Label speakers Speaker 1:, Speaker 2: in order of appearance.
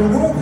Speaker 1: been